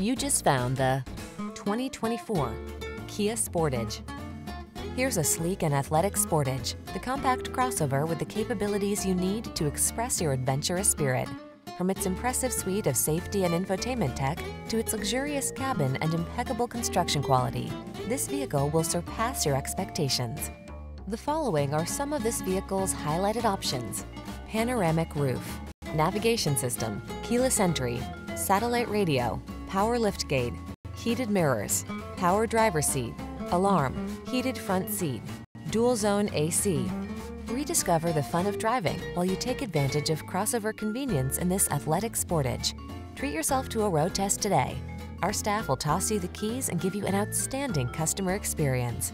You just found the 2024 Kia Sportage. Here's a sleek and athletic Sportage, the compact crossover with the capabilities you need to express your adventurous spirit. From its impressive suite of safety and infotainment tech to its luxurious cabin and impeccable construction quality, this vehicle will surpass your expectations. The following are some of this vehicle's highlighted options. Panoramic roof, navigation system, keyless entry, satellite radio, power liftgate, heated mirrors, power driver seat, alarm, heated front seat, dual zone AC. Rediscover the fun of driving while you take advantage of crossover convenience in this athletic Sportage. Treat yourself to a road test today. Our staff will toss you the keys and give you an outstanding customer experience.